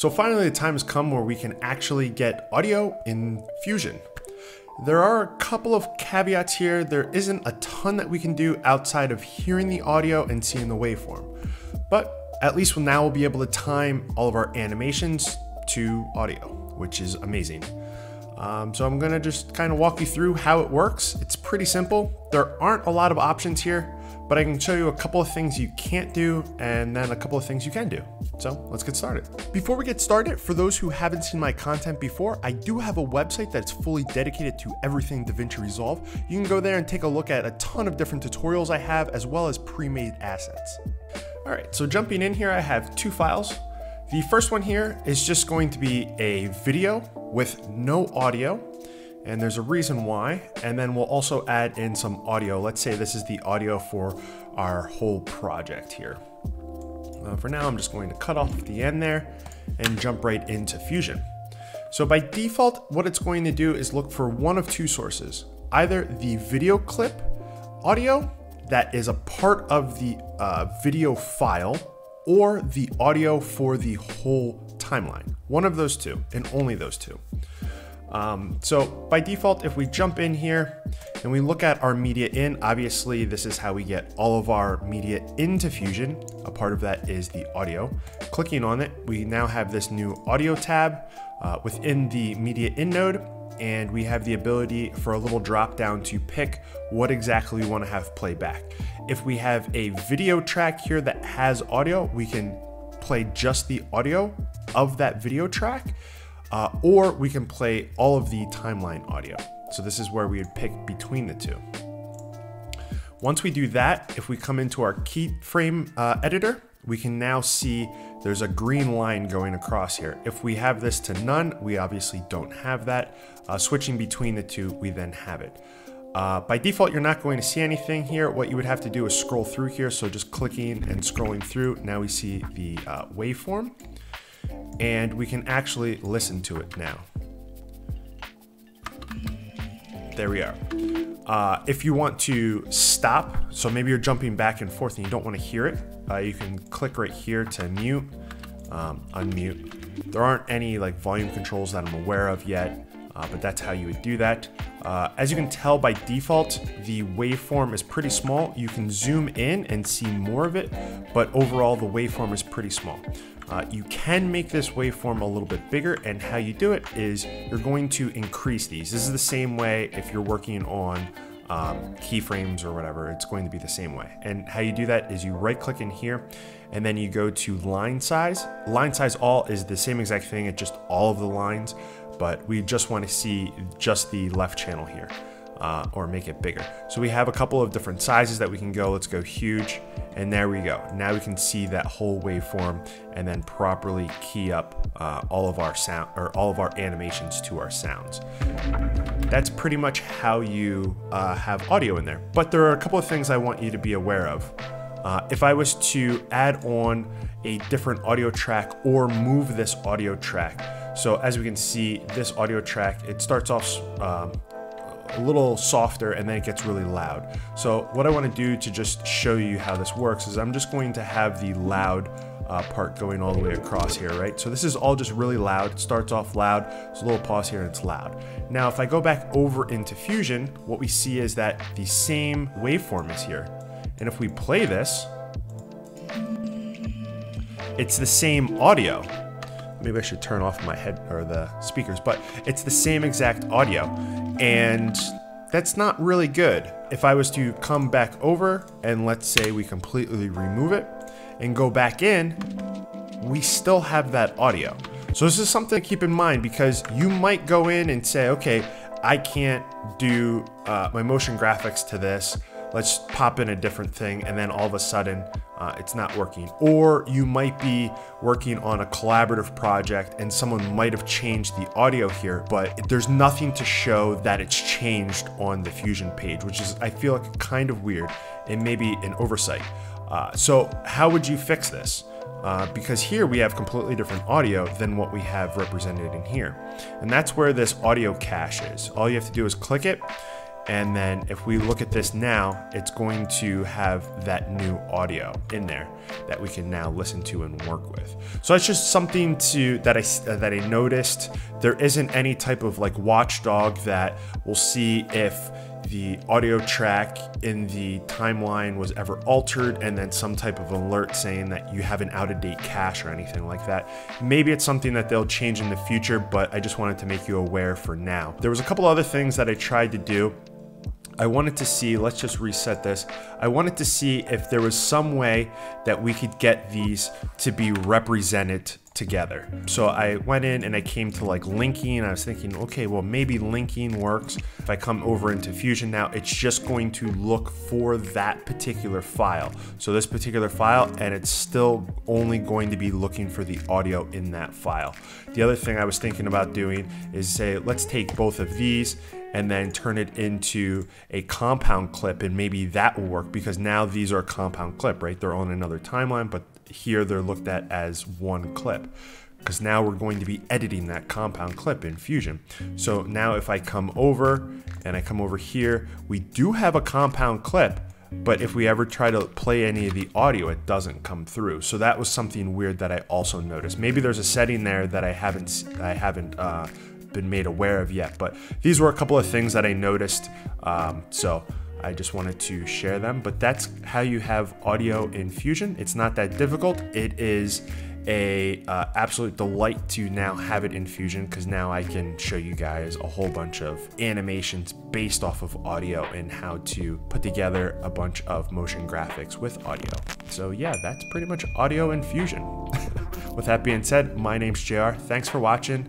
So finally the time has come where we can actually get audio in Fusion. There are a couple of caveats here. There isn't a ton that we can do outside of hearing the audio and seeing the waveform. But at least now we'll be able to time all of our animations to audio, which is amazing. Um, so I'm gonna just kind of walk you through how it works. It's pretty simple. There aren't a lot of options here, but I can show you a couple of things you can't do and then a couple of things you can do. So let's get started. Before we get started, for those who haven't seen my content before, I do have a website that's fully dedicated to everything DaVinci Resolve. You can go there and take a look at a ton of different tutorials I have as well as pre-made assets. All right, so jumping in here, I have two files. The first one here is just going to be a video with no audio, and there's a reason why. And then we'll also add in some audio. Let's say this is the audio for our whole project here. Uh, for now, I'm just going to cut off the end there and jump right into Fusion. So by default, what it's going to do is look for one of two sources, either the video clip audio that is a part of the uh, video file or the audio for the whole timeline. One of those two, and only those two. Um, so by default, if we jump in here and we look at our media in, obviously this is how we get all of our media into Fusion. A part of that is the audio. Clicking on it, we now have this new audio tab uh, within the media in node and we have the ability for a little drop down to pick what exactly we want to have playback. If we have a video track here that has audio, we can play just the audio of that video track, uh, or we can play all of the timeline audio. So this is where we would pick between the two. Once we do that, if we come into our keyframe uh, editor, we can now see there's a green line going across here. If we have this to none, we obviously don't have that. Uh, switching between the two, we then have it. Uh, by default, you're not going to see anything here. What you would have to do is scroll through here. So just clicking and scrolling through, now we see the uh, waveform and we can actually listen to it now. There we are. Uh, if you want to stop, so maybe you're jumping back and forth and you don't want to hear it, uh, you can click right here to mute, um, unmute. There aren't any like volume controls that I'm aware of yet, uh, but that's how you would do that. Uh, as you can tell by default, the waveform is pretty small. You can zoom in and see more of it, but overall the waveform is pretty small. Uh, you can make this waveform a little bit bigger and how you do it is you're going to increase these. This is the same way if you're working on um, keyframes or whatever, it's going to be the same way. And how you do that is you right click in here and then you go to line size. Line size all is the same exact thing, it's just all of the lines, but we just want to see just the left channel here. Uh, or make it bigger. So we have a couple of different sizes that we can go. Let's go huge. And there we go. Now we can see that whole waveform and then properly key up uh, all of our sound or all of our animations to our sounds. That's pretty much how you uh, have audio in there. But there are a couple of things I want you to be aware of. Uh, if I was to add on a different audio track or move this audio track, so as we can see, this audio track, it starts off um, a little softer and then it gets really loud. So what I want to do to just show you how this works is I'm just going to have the loud uh, part going all the way across here, right? So this is all just really loud. It starts off loud. There's a little pause here and it's loud. Now, if I go back over into Fusion, what we see is that the same waveform is here. And if we play this, it's the same audio. Maybe I should turn off my head or the speakers, but it's the same exact audio. And that's not really good. If I was to come back over and let's say we completely remove it and go back in, we still have that audio. So this is something to keep in mind because you might go in and say, okay, I can't do uh, my motion graphics to this let's pop in a different thing, and then all of a sudden uh, it's not working. Or you might be working on a collaborative project and someone might have changed the audio here, but there's nothing to show that it's changed on the Fusion page, which is, I feel like, kind of weird and maybe an oversight. Uh, so, how would you fix this? Uh, because here we have completely different audio than what we have represented in here. And that's where this audio cache is. All you have to do is click it, And then if we look at this now, it's going to have that new audio in there that we can now listen to and work with. So that's just something to that I uh, that I noticed. There isn't any type of like watchdog that will see if the audio track in the timeline was ever altered and then some type of alert saying that you have an out of date cache or anything like that. Maybe it's something that they'll change in the future, but I just wanted to make you aware for now. There was a couple other things that I tried to do I wanted to see, let's just reset this. I wanted to see if there was some way that we could get these to be represented together. So I went in and I came to like linking. I was thinking, okay, well, maybe linking works. If I come over into Fusion now, it's just going to look for that particular file. So this particular file, and it's still only going to be looking for the audio in that file. The other thing I was thinking about doing is say, let's take both of these and then turn it into a compound clip and maybe that will work because now these are a compound clip, right? They're on another timeline, but here they're looked at as one clip because now we're going to be editing that compound clip in Fusion. So now if I come over and I come over here, we do have a compound clip, but if we ever try to play any of the audio, it doesn't come through. So that was something weird that I also noticed. Maybe there's a setting there that I haven't I haven't uh, been made aware of yet. But these were a couple of things that I noticed. Um, so I just wanted to share them. But that's how you have audio in Fusion. It's not that difficult. It is a uh, absolute delight to now have it in Fusion because now I can show you guys a whole bunch of animations based off of audio and how to put together a bunch of motion graphics with audio. So yeah, that's pretty much audio in Fusion. with that being said, my name's JR. Thanks for watching.